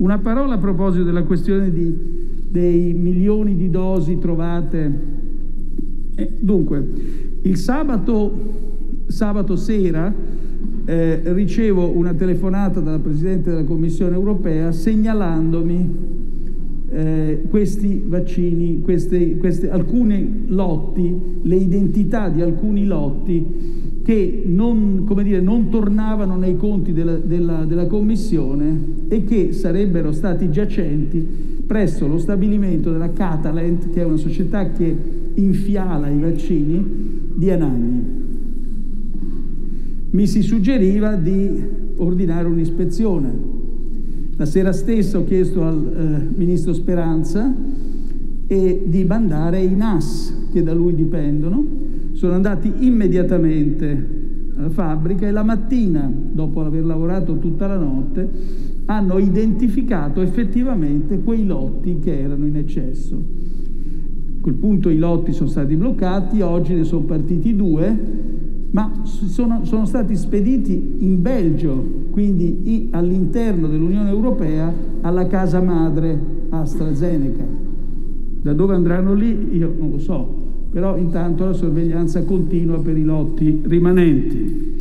Una parola a proposito della questione di, dei milioni di dosi trovate. Eh, dunque, il sabato, sabato sera eh, ricevo una telefonata dalla Presidente della Commissione europea segnalandomi eh, questi vaccini, queste, queste, alcuni lotti, le identità di alcuni lotti che non, dire, non tornavano nei conti della, della, della Commissione e che sarebbero stati giacenti presso lo stabilimento della Catalent, che è una società che infiala i vaccini, di Anagni. Mi si suggeriva di ordinare un'ispezione. La sera stessa ho chiesto al eh, ministro Speranza e di mandare i NAS che da lui dipendono sono andati immediatamente alla fabbrica e la mattina, dopo aver lavorato tutta la notte, hanno identificato effettivamente quei lotti che erano in eccesso. A quel punto i lotti sono stati bloccati, oggi ne sono partiti due, ma sono, sono stati spediti in Belgio, quindi all'interno dell'Unione Europea, alla casa madre AstraZeneca. Da dove andranno lì io non lo so, però intanto la sorveglianza continua per i lotti rimanenti.